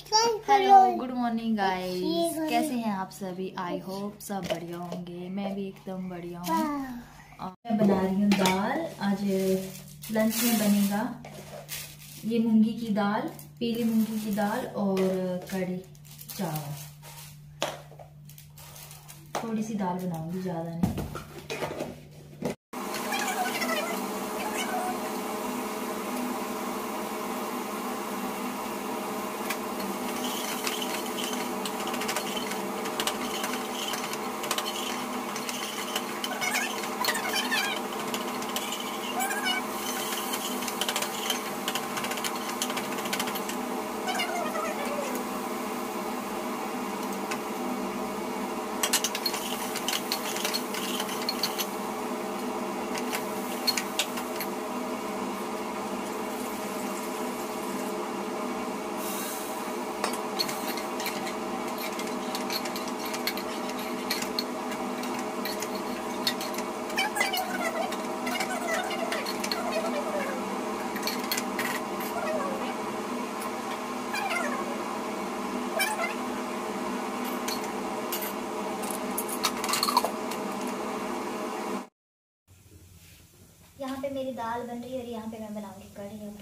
Hello good morning guys कैसे हैं आप सभी? आई होप सब बढ़िया होंगे। मैं भी एकदम बढ़िया हूँ। मैं बना रही हूँ दाल। आज लंच में बनेगा ये मूँगी की दाल पीली मूँगी की दाल और कड़ी चावल। थोड़ी सी दाल बनाऊँगी ज़्यादा नहीं। यहाँ पे मेरी दाल बन रही है और यहाँ पे मैं बनाऊँगी कढ़ी अब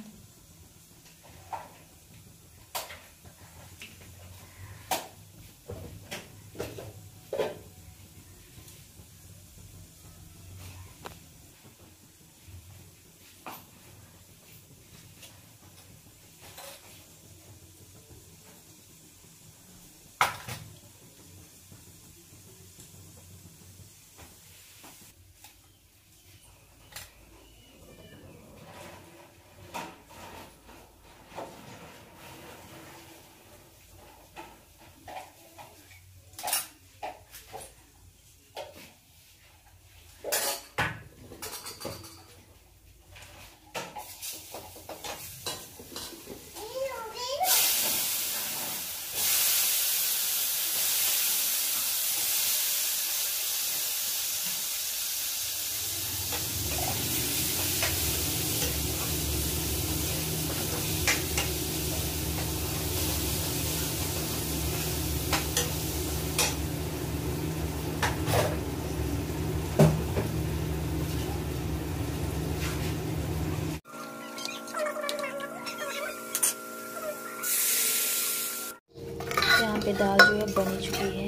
यहाँ पे दाल जो है बनी चुकी है।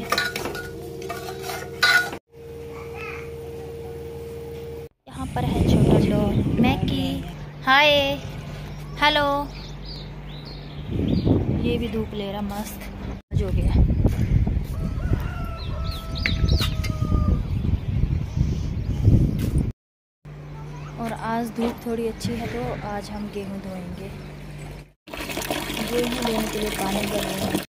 यहाँ पर है छोटा डॉग मैकी, हाय। हेलो। ये भी धूप ले रहा, मस्त। जो गया। और आज धूप थोड़ी अच्छी है तो आज हम गेहूँ धोएँगे। गेहूँ लेने के लिए पानी भर रहे हैं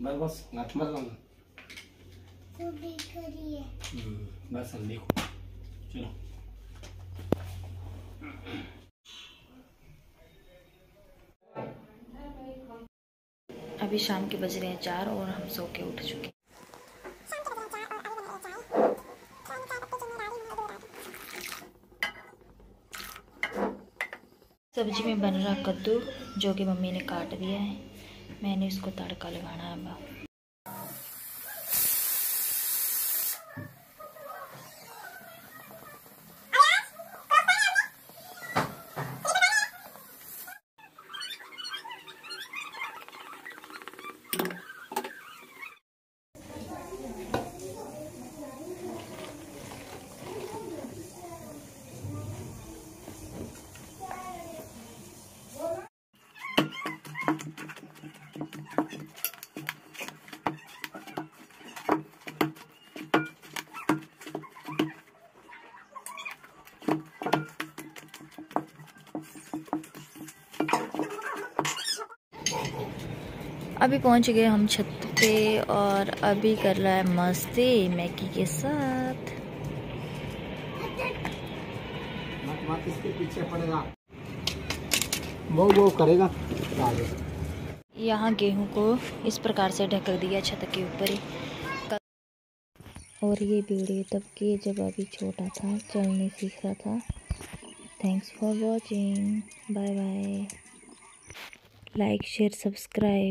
बस बस मत लाना बस हम देखो चलो अभी शाम के बज रहे हैं चार और हम सो के उठ चुके हैं सब्ज़ी में बन रहा कद्दू, जो कि मम्मी ने काट दिया है। मैंने इसको तड़का लगाना है अब। अभी पहुँच गए हम छत पे और अभी कर रहा है मस्ती मैकी के साथ। इसके पीछे पड़ेगा। वो वो करेगा। यहाँ गेहूँ को इस प्रकार से ढक दिया छत के ऊपर। और ये वीडियो तब के जब अभी छोटा था, चलने सीख रहा था। Thanks for watching bye bye like share subscribe